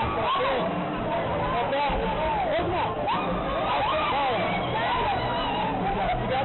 Ito,